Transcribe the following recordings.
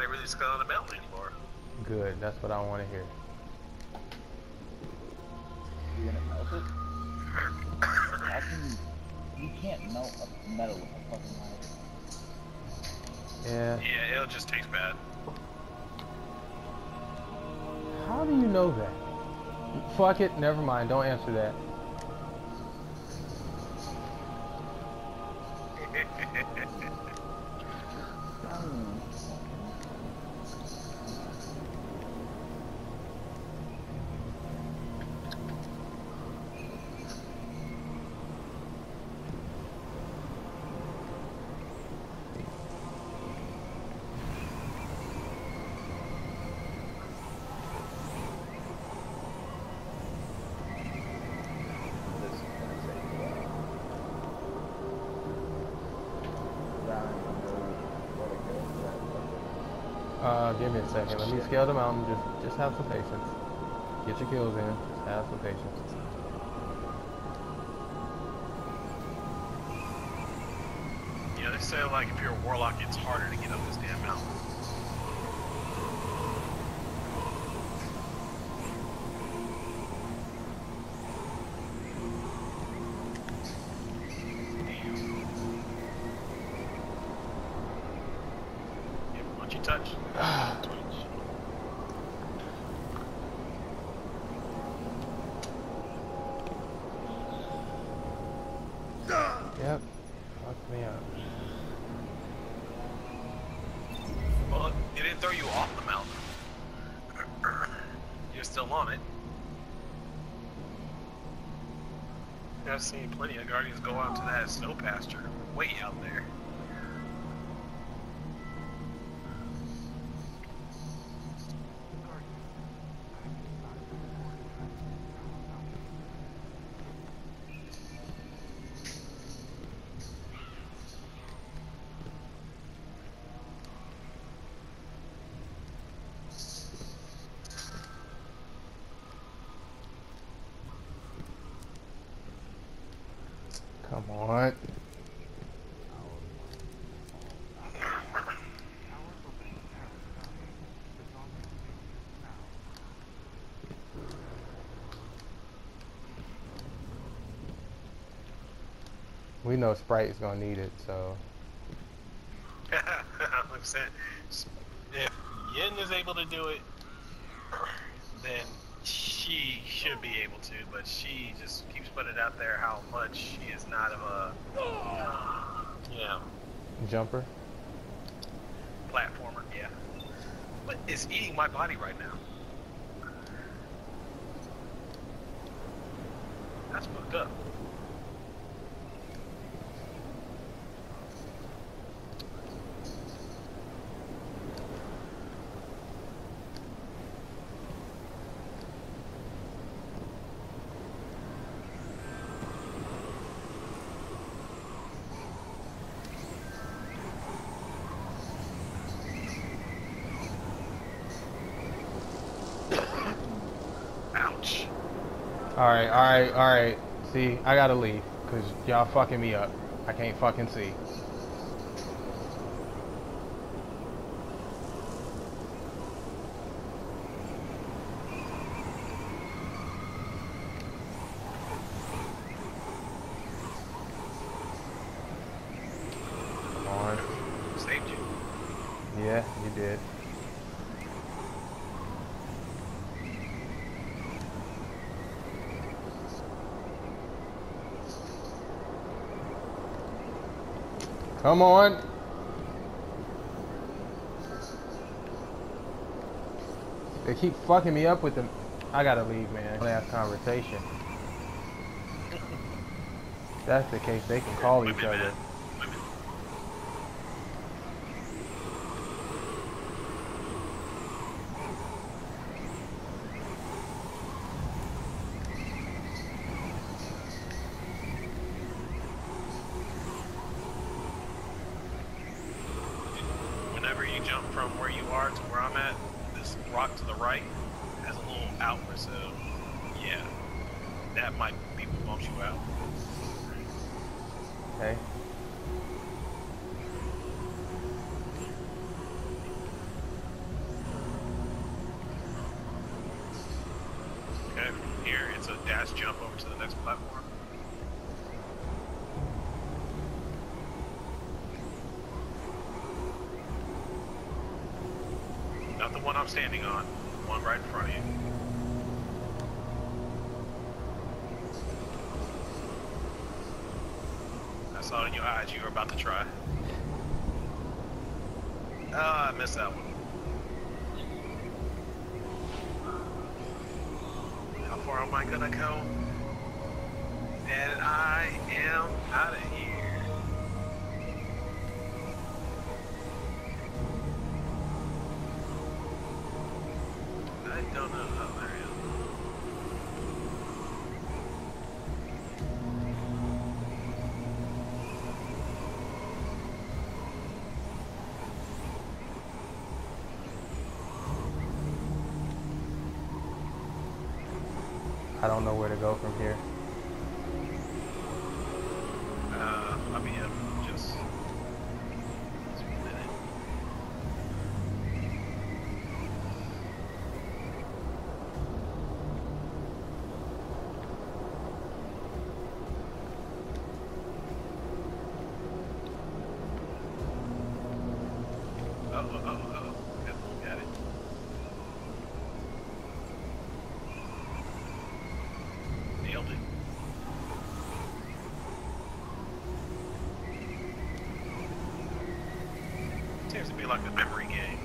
nobody really scaling the mountain anymore. Good, that's what I want to hear. You're gonna melt it? How can you, you can't melt a metal with a fucking knife. Yeah. Yeah, it'll just taste bad. How do you know that? Fuck it, never mind, don't answer that. Uh, give me a second. Let me scale the mountain. Just, just have some patience. Get your kills in. Just have some patience. Yeah, they say like if you're a warlock, it's harder to get up this damn mountain. Touch. Yep. Fuck me up. Well, it didn't throw you off the mountain. You're still on it. I've seen plenty of guardians go out to that snow pasture, way out there. On. We know Sprite is gonna need it, so if Yin is able to do it, then she should be able to, but she just keeps putting it out there how much she is not of a, uh, yeah, jumper. platformer, yeah. But it's eating my body right now. That's fucked up. Alright, alright, alright. See, I gotta leave. Cause y'all fucking me up. I can't fucking see. Come on. Saved you. Yeah, you did. Come on. They keep fucking me up with them. I gotta leave, man. Last conversation. That's the case, they can call each other. man. Women. Whenever you jump from where you are to where I'm at, this rock to the right has a little outlet, so yeah, that might be what bumps you out. Not the one I'm standing on. The one right in front of you. I saw it in your eyes you were about to try. Ah, I missed that one. How far am I gonna go? And I am out of here. I don't know where to go from here. Uh, I'll be up just, just a minute. Oh, oh, oh, oh. Got, got it. Nailed it. Seems to be like a memory game.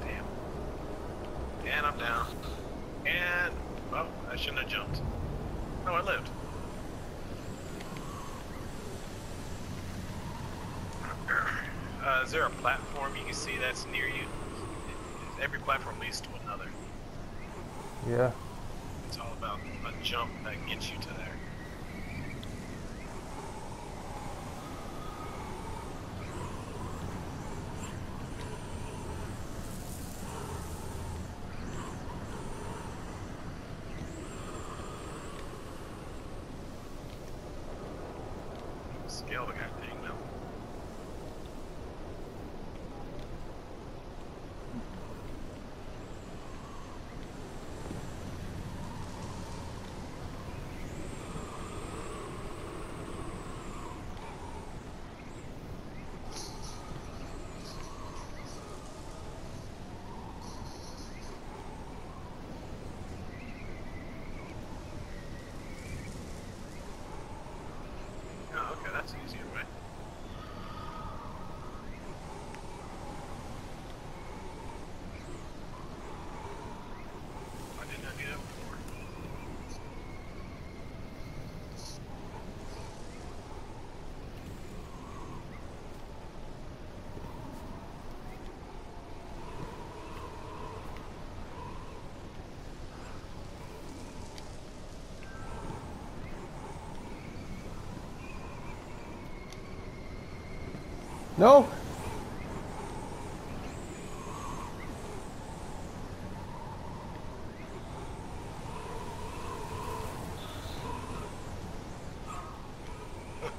Damn. And I'm down. And, well, I shouldn't have jumped. No, I lived. Uh, is there a platform you can see that's near you? Every platform leads to another. Yeah. It's all about a jump that gets you to there. Scale the guy thing now. Oh, okay, that's easier, right? Why didn't I do that before? No.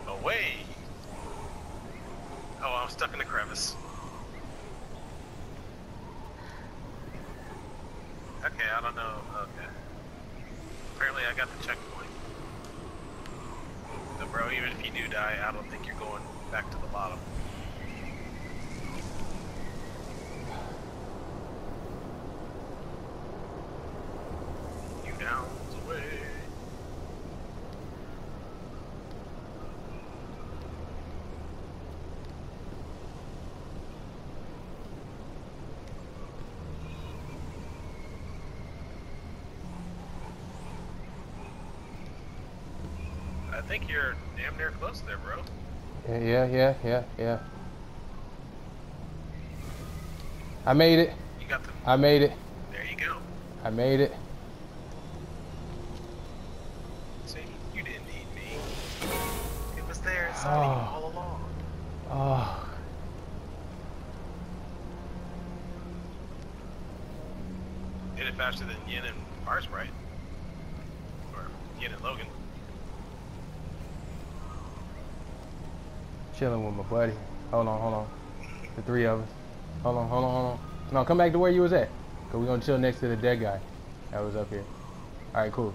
Away! Oh, I'm stuck in a crevice. Okay, I don't know. Okay. Apparently, I got the checkpoint. So, bro, even if you do die, I don't think you're going back to the bottom. You down away. I think you're damn near close there, bro. Yeah, yeah, yeah, yeah. I made it. You got the. I made it. There you go. I made it. See, you didn't need me. It was there inside you Oh. all along. Oh. Did it faster than Yin and right? Or Yin and Logan. Chilling with my buddy. Hold on, hold on. The three of us. Hold on, hold on, hold on. No, come back to where you was at. Cause we're gonna chill next to the dead guy that was up here. All right, cool.